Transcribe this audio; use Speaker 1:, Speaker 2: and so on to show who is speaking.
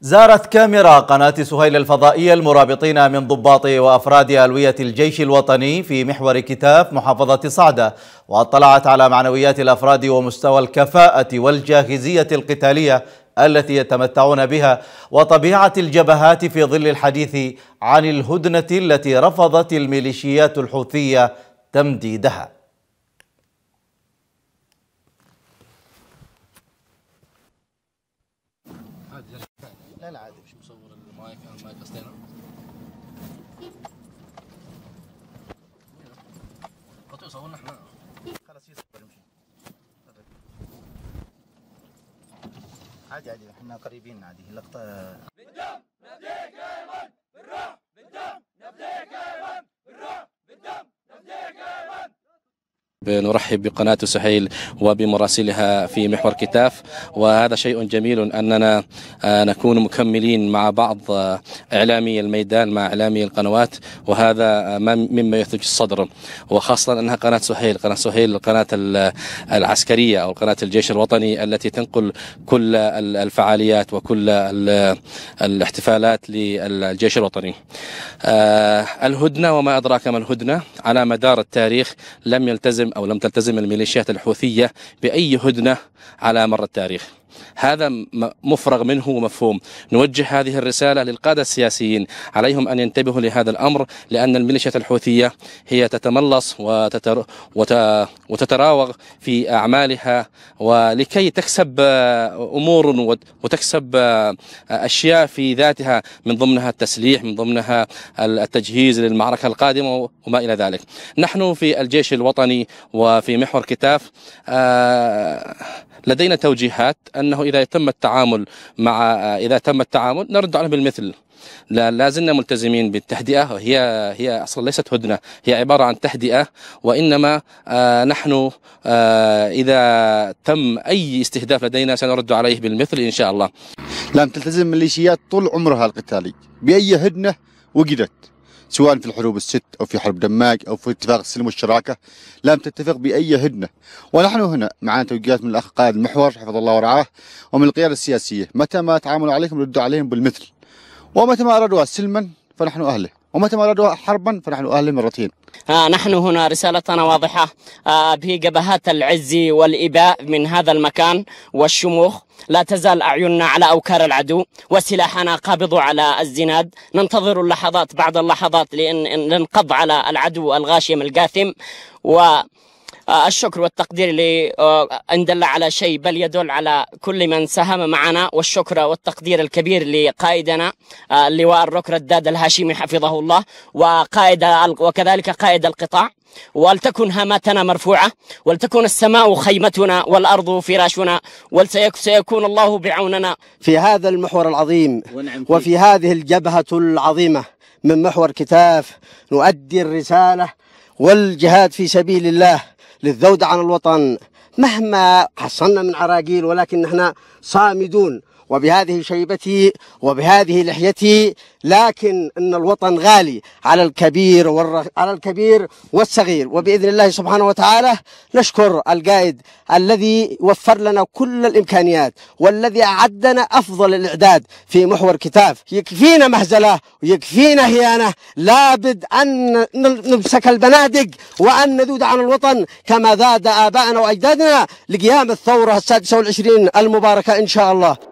Speaker 1: زارت كاميرا قناة سهيل الفضائية المرابطين من ضباط وأفراد ألوية الجيش الوطني في محور كتاف محافظة صعدة واطلعت على معنويات الأفراد ومستوى الكفاءة والجاهزية القتالية التي يتمتعون بها وطبيعة الجبهات في ظل الحديث عن الهدنة التي رفضت الميليشيات الحوثية تمديدها.
Speaker 2: مصور المايك المايك قصدنا خطوة صورنا إحنا. خلاص يصور يمشي. عادي عادي إحنا قريبين عادي. بالدم نرحب بقناة سهيل وبمراسلها في محور كتاف. وهذا شيء جميل أننا نكون مكملين مع بعض إعلامي الميدان مع إعلامي القنوات وهذا مما يثلج الصدر. وخاصة أنها قناة سهيل قناة سهيل القناة العسكرية أو قناة الجيش الوطني التي تنقل كل الفعاليات وكل الاحتفالات للجيش الوطني. الهدنة وما أدراك ما الهدنة؟ على مدار التاريخ لم يلتزم أو لم تلتزم الميليشيات الحوثية بأي هدنة على مر التاريخ. هذا مفرغ منه ومفهوم. نوجه هذه الرسالة للقادة السياسيين عليهم أن ينتبهوا لهذا الأمر لأن الميليشيات الحوثية هي تتملص وتتر وتتراوغ في أعمالها ولكي تكسب أمور وتكسب أشياء في ذاتها من ضمنها التسليح من ضمنها التجهيز للمعركة القادمة وما إلى ذلك. نحن في الجيش الوطني وفي محور كتاف لدينا توجيهات أنه إذا تم التعامل مع إذا تم التعامل نرد عليه بالمثل لا لازلنا ملتزمين بالتهدئة هي هي أصلا ليست هدنة هي عبارة عن تهدئة وإنما آه نحن آه إذا تم أي استهداف لدينا سنرد عليه بالمثل إن شاء الله.
Speaker 3: لم تلتزم الميليشيات طول عمرها القتالي بأي هدنة وجدت سواء في الحروب الست أو في حرب دماج أو في اتفاق السلم والشراكة لم تتفق بأي هدنة. ونحن هنا معنا توجيهات من الأخ قائد المحور حفظه الله ورعاه ومن القيادة السياسية. متى ما تعاملوا عليكم ردوا عليهم بالمثل. ومتى ما ارادوا سلما فنحن أهله. ومتى ما أرادوا حربا فنحن أهل مرتين.
Speaker 4: نحن هنا رسالتنا واضحة. آه بجبهات العز والإباء من هذا المكان والشموخ. لا تزال أعيننا على أوكار العدو وسلاحنا قابض على الزناد. ننتظر اللحظات بعد اللحظات لأن ننقض على العدو الغاشم الجاثم و الشكر والتقدير لأن دل على شيء بل يدل على كل من ساهم معنا. والشكر والتقدير الكبير لقائدنا اللواء الركن الداد الهاشمي حفظه الله وقائد وكذلك قائد القطاع. ولتكن هاماتنا مرفوعة ولتكن السماء خيمتنا والأرض فراشنا وسيكون الله بعوننا
Speaker 5: في هذا المحور العظيم. وفي هذه الجبهة العظيمة من محور كتاف نؤدي الرسالة والجهاد في سبيل الله. للذود عن الوطن مهما حصلنا من عراقيل ولكن نحن صامدون. وبهذه شيبتي وبهذه لحيتي لكن إن الوطن غالي على الكبير والر... على الكبير والصغير. وبإذن الله سبحانه وتعالى نشكر القائد الذي وفر لنا كل الإمكانيات والذي أعدنا أفضل الإعداد في محور كتاف. يكفينا مهزلة ويكفينا هيانة. لابد أن نمسك البنادق وأن نذود عن الوطن كما ذاد ابائنا وأجدادنا لقيام الثورة السادسة والعشرين المباركة إن شاء الله.